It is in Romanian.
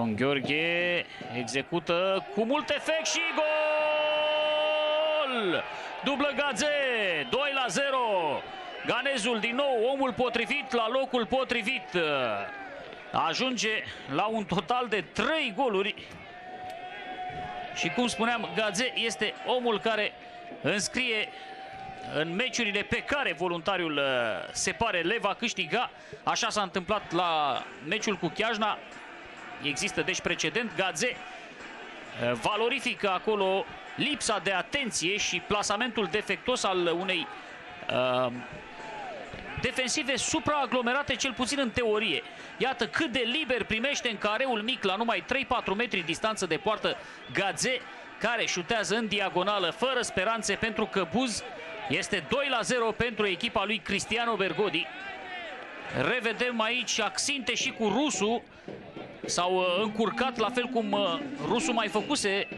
Gheorghe execută cu mult efect și gol! Dublă Gaze, 2 la 0. Ganezul din nou, omul potrivit la locul potrivit. Ajunge la un total de 3 goluri. Și cum spuneam, Gaze este omul care înscrie în meciurile pe care voluntariul uh, se pare le va câștiga. Așa s-a întâmplat la meciul cu Chiajna. Există deci precedent. Gaze uh, valorifică acolo lipsa de atenție și plasamentul defectos al unei uh, defensive supraaglomerate, cel puțin în teorie. Iată cât de liber primește în careul mic la numai 3-4 metri distanță de poartă Gaze, care șutează în diagonală fără speranțe pentru că Buz este 2 la 0 pentru echipa lui Cristiano Bergodi. Revedem aici accinte și cu rusul. S-au uh, încurcat la fel cum uh, rusul mai făcuse